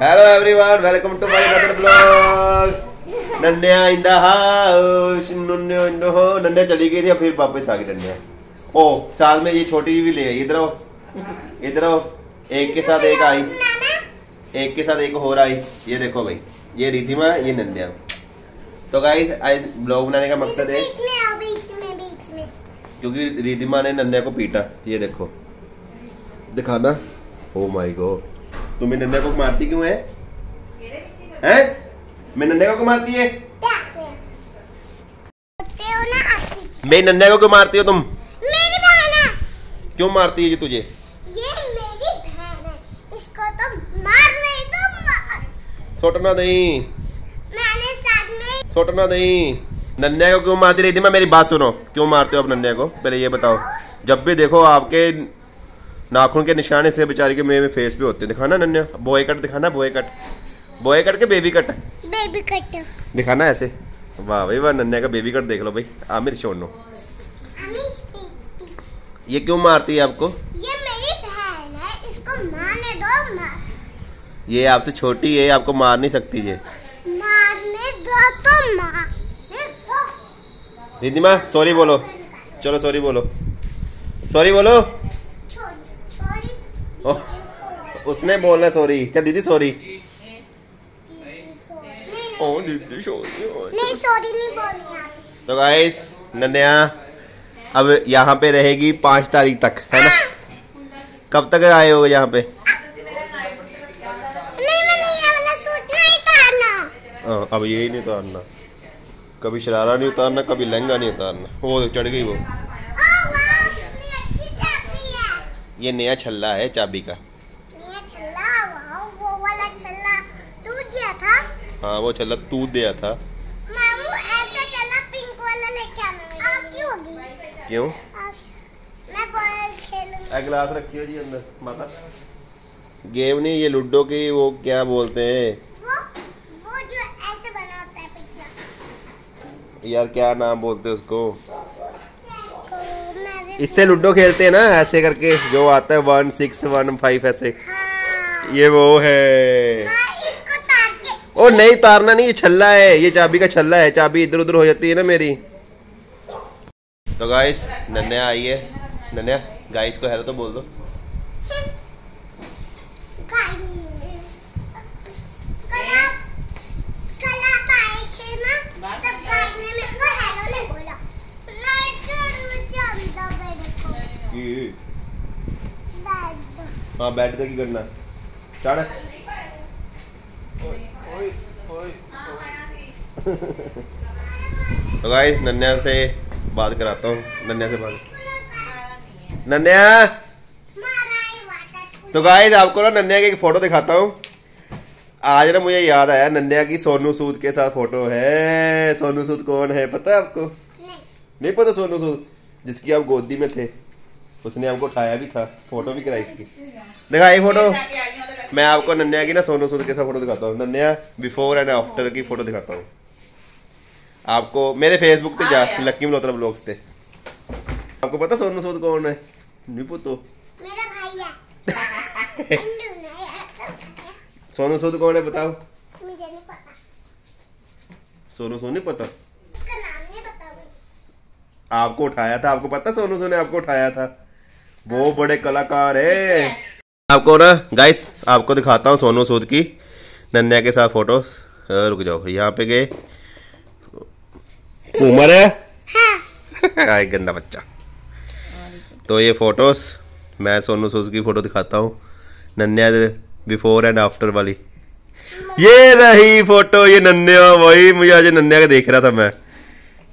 Hello everyone welcome to my other vlog Nanya in the house Nanya in the house Nanya चली गई थी फिर वापस आ गई नन्या ओ साथ में ये छोटी भी ले आई इधर आओ इधर आओ एक के साथ एक आई एक के साथ एक और आई ये देखो भाई ये रिधिमा ये नन्या तो गाइस आज ब्लॉग बनाने का मकसद है बीच में आओ बीच में बीच में क्योंकि रिधिमा ने नन्या को पीटा ये देखो दिखाना ओ माय गॉड तुम्हें नन्या को मारती क्यों है? हैं? मैं नन्या को क्यों मारती है? प्यासे होते हो ना आप पीछे। मैं नन्या को क्यों मारती हो तुम? मेरी बहन है। क्यों मारती है ये तुझे? ये मेरी बहन है। इसको तो मार नहीं तो मार। सोटना नहीं। मैंने साथ में सोटना नहीं। नन्या को क्यों मारती रही थी? मैं मेरी बात सुनो। क्यों मारते हो आप नन्या को? पहले ये बताओ। जब भी देखो आपके नाखून के निशाने से बेचारी के मेरे फेस पे होते हैं। दिखाना नन्या बॉय कट दिखाना बॉय कट बॉय कट के बेबी कट बेबी कट दिखाना ऐसे। वाह भाई वाह नन्या का बेबी कट देख लो भाई। आमिर शोनो। ये क्यों मारती है आपको? ये मेरी बहन है इसको मारने दो मार। ये आपसे छोटी है आपको मार नहीं सकती ये। मारने दो तो मारने दो। रिधिमा सॉरी बोलो। चलो सॉरी बोलो। सॉरी बोलो। छोड़ी छोड़ी उसने बोलना सॉरी क्या दीदी सॉरी नहीं ओ दीदी सॉरी नहीं सॉरी नहीं बोलनी आप तो गाइस नन्या अब यहाँ पे रहेगी पाँच तारीख तक है ना? कब तक आए हो यहाँ पे? नहीं मैंने ये वाला सूट नहीं पहना. हाँ, अब यही नहीं उतारना. कभी शरारा नहीं उतारना कभी लहंगा नहीं उतारना. वो चढ़ गई वो ओह वाह कितनी अच्छी चाबी है ये नया छल्ला है चाबी का। ये छल्ला? वो वाला छल्ला टूट गया था? हाँ वो छल्ला तूत दिया था। ऐसा छल्ला पिंक वाला लेके आना क्यों? क्यों मैं बॉल खेलूँगी। गिलास रखियो जी अंदर माता। गेम नहीं ये लूडो की वो क्या बोलते हैं? यार क्या नाम बोलते उसको? तो इससे लूडो खेलते हैं ना ऐसे करके जो आता है वन सिक्स वन फाइव ऐसे। हाँ। ये वो है। हाँ इसको तार के ओ नहीं तारना नहीं ये छल्ला है। ये चाबी का छल्ला है। चाबी इधर उधर हो जाती है ना मेरी। तो गाइस नन्या आई है। नन्या गाइस को हेलो तो बोल दो कल आप कल आप आए थे ना तब गाइस ने मेरे को हेलो नहीं बोला मैं चढ़ में चढ़ता मेरे को ये, बैठ हाँ बैठ के की करना। चढ़। तो गाइस नन्या से बात कराता हूँ। नन्या से बात। नन्या! तो गाइस आपको ना नन्या की एक फ़ोटो दिखाता हूँ। आज ना मुझे याद आया नन्या की सोनू सूद के साथ फ़ोटो है। सोनू सूद कौन है पता है आपको? नहीं। नहीं पता सोनू सूद जिसकी आप गोदी में थे। उसने आपको उठाया भी था फ़ोटो भी कराई थी। दिखाई फ़ोटो। मैं आपको नन्या की ना सोनू सूद के साथ फ़ोटो दिखाता हूँ। नन्या बिफोर एंड आफ्टर की फ़ोटो दिखाता हूँ। आपको मेरे फेसबुक पे जा लक्की मल्होत्रा ब्लॉग्स पे। आपको पता सोनू सूद कौन है? नहीं पता। मेरा भाई है। अन्नू नहीं है सोनू सूद कौन है बताओ। मुझे नहीं पता। सोनू सूद नहीं पता। इसका नाम नहीं पता मुझे। आपको उठाया था आपको पता सोनू सूद ने आपको उठाया था? वो बड़े कलाकार है। आपको ना गाइस आपको दिखाता हूँ सोनू सूद की नन्या के साथ फ़ोटो रुक जाओ यहाँ पे गए। उमर है? हाँ। गंदा बच्चा। तो ये फोटोस मैं सोनू सूद की फ़ोटो दिखाता हूँ। नन्या बिफोर एंड आफ्टर वाली। ये रही फ़ोटो ये नन्या वही मुझे आज नन्या का देख रहा था मैं।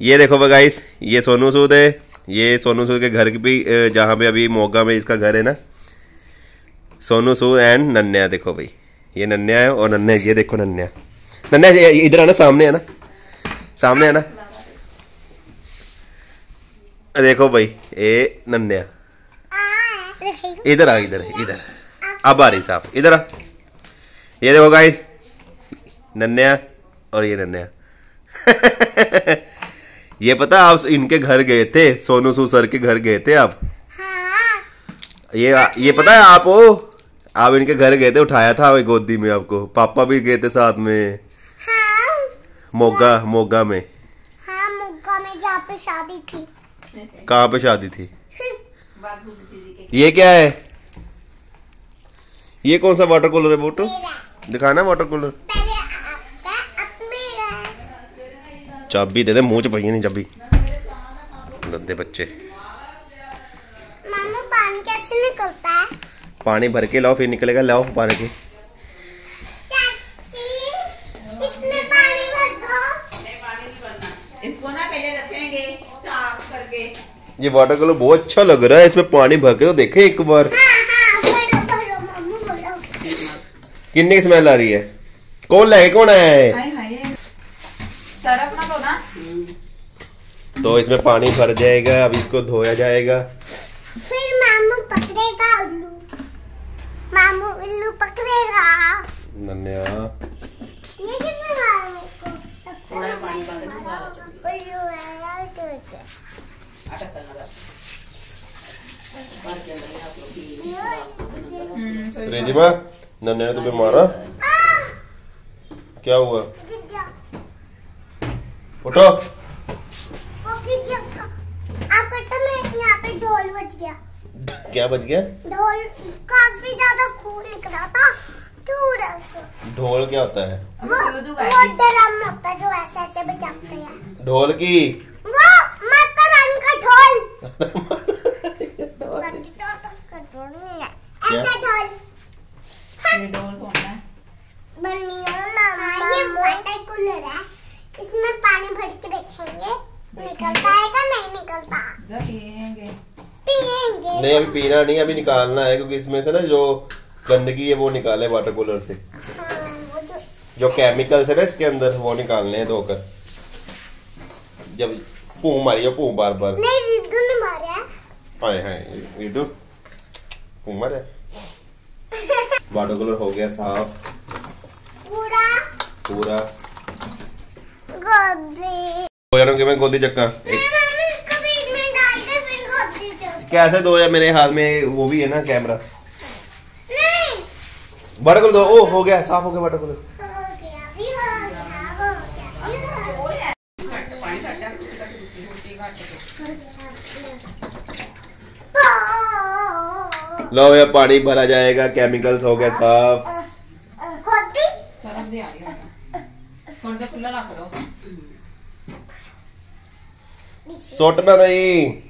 ये देखो गाइस ये सोनू सूद है। ये सोनू सूद के घर की भी जहाँ पे अभी मोगा में इसका घर है ना? सोनू सूद एंड नन्या देखो भाई। ये नन्या है और नन्या, ये देखो नन्या। नन्या इधर है ना सामने है ना सामने है ना देखो भाई, ये नन्या। इधर आ, इधर इधर। अब आ रही साहब इधर आ। ये देखो गाइस नन्या और ये नन्या। ये पता आप इनके घर गए थे? सोनू सू सर के घर गए थे आप? हाँ। ये ये पता है आप हो? आप इनके घर गए थे उठाया था गोदी में आपको। पापा भी गए थे साथ में। हाँ। मोगा मोगा में। हाँ मुग्गा में जहाँ पे शादी थी। कहाँ पे शादी थी? ये क्या है? ये कौन सा वाटर कूलर है बोटो? दिखाना वाटर कूलर पहले आपका अब मेरा चाबी दे दे मुँह च पई नहीं चाबी। गंदे बच्चे। मामू पानी कैसे निकलता है? पानी भर के लाओ फिर निकलेगा लाओ पानी के। चाची इसमें पानी भर दो। इसको ना पहले रखेंगे साफ़ करके। ये वाटर कूलर बहुत अच्छा लग रहा है इसमें पानी भर के तो देखे एक बार। हाँ हाँ भरो भरो मामू भरो। कितने की स्मेल आ रही है? कौन लाए कौन आया है? तो इसमें पानी भर जाएगा अब इसको धोया जाएगा। फिर मामू पकड़ेगा उल्लू। मामू उल्लू पकड़ेगा। नन्या। थोड़ा पानी हम्म, रेजिमा नन्हे ने तुम्हें मारा? क्या हुआ? उठो। बज गया। क्या बच गया? ढोल काफ़ी ज़्यादा खून निकला था थोड़ा सा ढोल क्या होता है? वो वो ड्रम होता है जो ऐसे ऐसे बजाते हैं। ढोल की? वो माता रानी का ढोल। ऐसा ढोल। ये डोर सोना है? ये वाटर कूलर इसमें पानी भर के देखेंगे निकलता है का नहीं निकलता। नहीं अभी पीना नहीं अभी निकालना है क्योंकि इसमें से ना जो गंदगी है वो निकाले वाटर कूलर से। जो केमिकल्स है ना इसके अंदर वो निकालने हैं धोकर। जब पू मारी है पू बार बार। नहीं रिद्धू ने मारा है। हाय हाय रिदु पू मारे वाटर कूलर हो गया साफ़। पूरा। पूरा। गोदी हो जाना कि मैं गोदी चक्का। एक कैसे दो यार मेरे हाथ में वो भी है ना कैमरा? वाटर कलर दो। ओ हो गया साफ़ हो गया वाटर कलर लो ये पानी भरा जाएगा केमिकल्स हो गए साफ़। सुटना नहीं।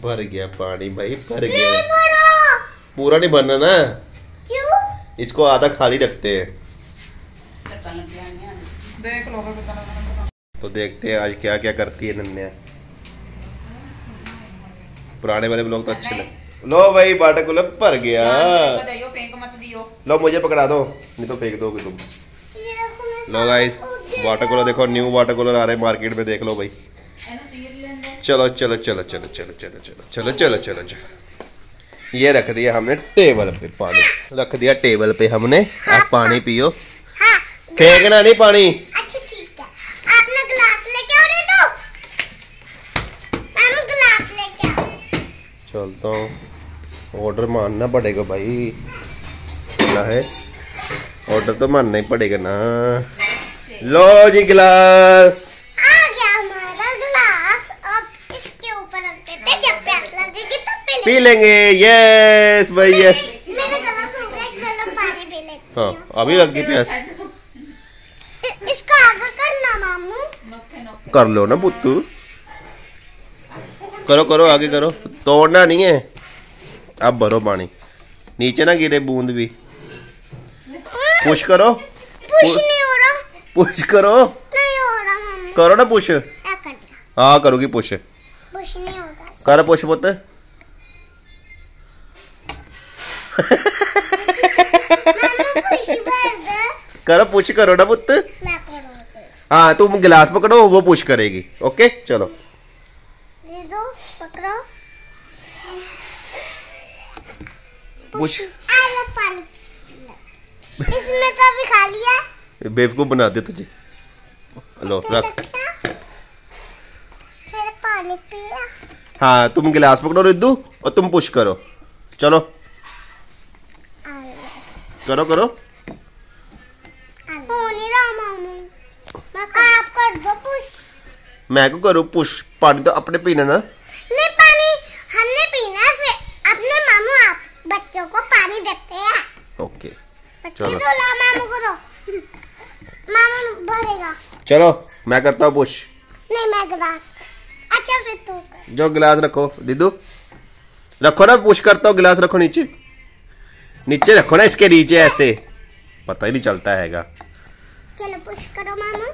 भर गया पानी भाई भर गया। नहीं भरो। पूरा नहीं भरना ना? क्यों? इसको आधा खाली रखते हैं। तो। देखते हैं आज क्या क्या करती है नन्या पुराने वाले ब्लॉग तो अच्छे लगते लो भाई बाटक गुलाब भर गया लो मुझे पकड़ा दो नहीं तो फेंक दो तुम लो गाइस वाटर कूलर देखो न्यू वाटर कूलर आ रहे मार्केट में देख लो भाई चलो चलो चलो चलो चलो चलो चलो चलो चलो चलो चलो ये रख दिया हमने टेबल पे पानी रख दिया टेबल पे हमने आप पानी पियो फेंकना नहीं पानी चलता हूँ ऑर्डर मानना पड़ेगा भाई। क्या है। ऑर्डर तो मानना ही पड़ेगा ना। लो जी गिलास। पी लेंगे। यस भाई ये हाँ अभी लग गई प्यास। आगे करना मामू। कर लो ना पुत्तू। करो करो आगे करो। तोड़ना नहीं है। अब भरो पानी नीचे ना गिरे बूंद भी पुश करो पुश नहीं हो रहा पुश करो नहीं हो रहा करो ना पुश हाँ करूँगी पुश कुछ नहीं होगा कर पुश पुत करो पुश करो ना पुत हाँ तुम गिलास पकड़ो वो पुश करेगी ओके चलो दे दो पकड़ो पानी इसमें तो अभी खा लिया बेवकूफ़ बना दे तुझे। लो रख। पानी पिया हाँ तुम गिलास पकड़ो रिद्धू और तुम पुश करो। चलो। करो करो। नहीं रहा मामू। मैं आप पुश। मैं को करूँ? पुश। पानी तो अपने पीना ना नहीं पानी हमने पीना है फिर अपने मामू आप बच्चों को पानी देते हैं ओके बच्चे चलो। मामू को दो। मामू भरेगा चलो मैं करता हूँ पुश नहीं मैं गिलास। अच्छा फिर तू। जो गिलास रखो रिद्धू रखो ना पुश करता हूँ गिलास रखो नीचे। नीचे रखो ना इसके नीचे ऐसे। पता ही नहीं चलता हैगा। चलो पुश करो मामू।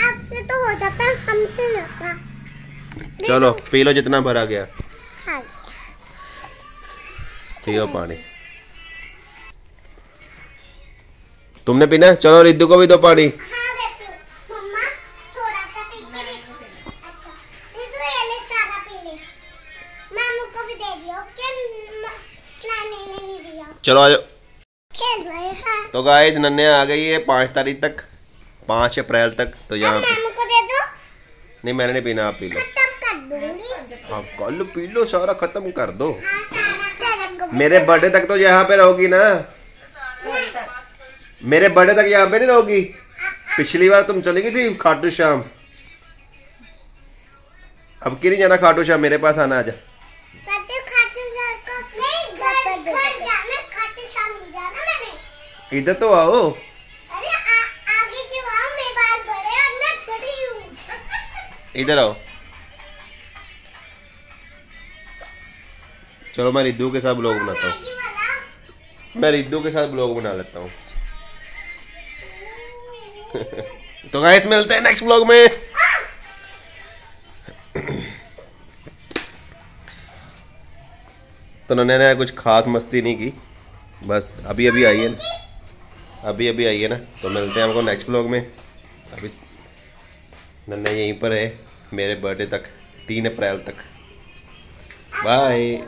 आपसे तो हो जाता है हमसे नहीं होता। चलो पी लो जितना भरा गया। पियो पानी। तुमने पीना है? चलो रिद्धू को भी दो पानी। हाँ अच्छा ये ये ले सारा पी ले। मामू को भी दे दियो। क्या नानी ने नहीं दिया? चलो आ जाओ। खेल रहे हैं तो गाइस नन्हे आ गई है पाँच तारीख तक। पाँच अप्रैल तक। तो यहाँ पे मामू को दे दो। नहीं मैंने नहीं पीना आप पी लो। कर आप कल पी लो सारा खत्म कर दो। हाँ मेरे बर्थडे तक तो यहाँ पे रहोगी ना। मेरे बर्थडे तक यहाँ पे नहीं रहोगी। पिछली बार तुम चली गई थी खाटू श्याम। अब की नहीं जाना खाटू श्याम? मेरे पास आना आजा। कटे खाटू सर इधर नहीं चलो मैं रिद्धू के साथ ब्लॉग बनाता हूँ। मैं रिद्धू के साथ ब्लॉग बना लेता हूँ। तो गाइस मिलते हैं नेक्स्ट ब्लॉग में। तो नन्हे ने कुछ खास मस्ती नहीं की। बस, अभी अभी आई है ना। अभी अभी आई है ना। तो मिलते हैं हमको नेक्स्ट ब्लॉग में। अभी नन्हे यहीं पर है। मेरे बर्थडे तक, तीन अप्रैल तक। बाय